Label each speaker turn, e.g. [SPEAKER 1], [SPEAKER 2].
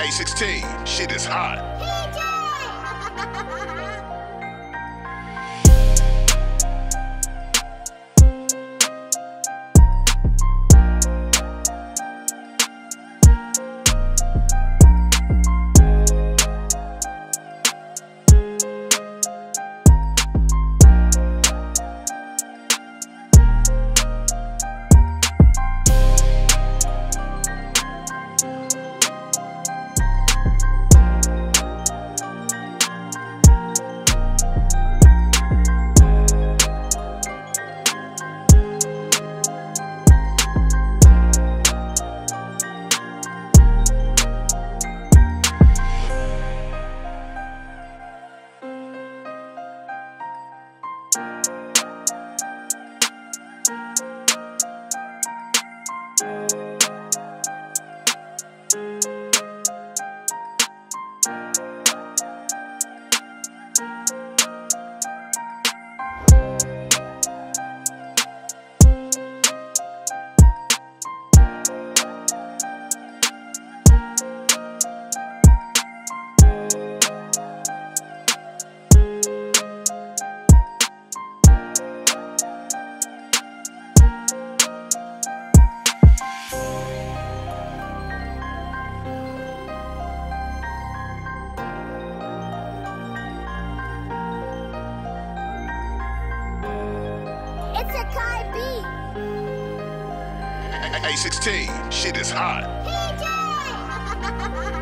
[SPEAKER 1] A16, shit is hot.
[SPEAKER 2] It's
[SPEAKER 1] A16, shit is hot.